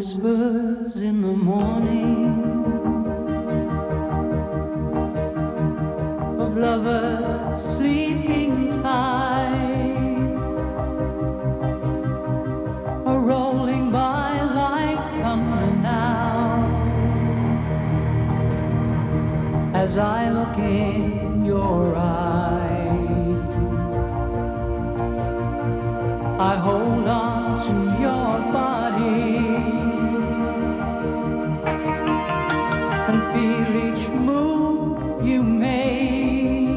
whispers in the morning of lovers sleeping tight are rolling by like thunder now as I look in your eyes. I hold and feel each move you make.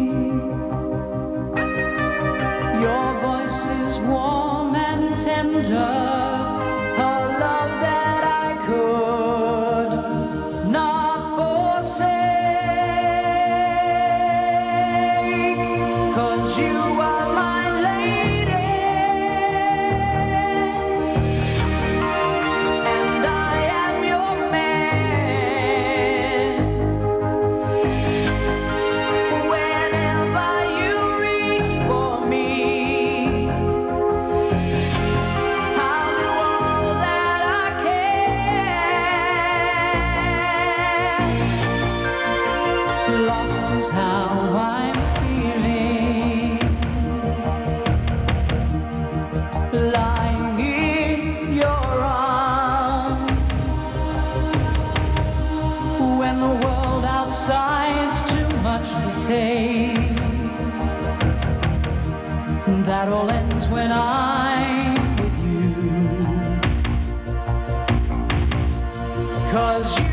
Your voice is warm and tender, a love that I could not forsake. Cause you are That all ends when I'm with you. Cause you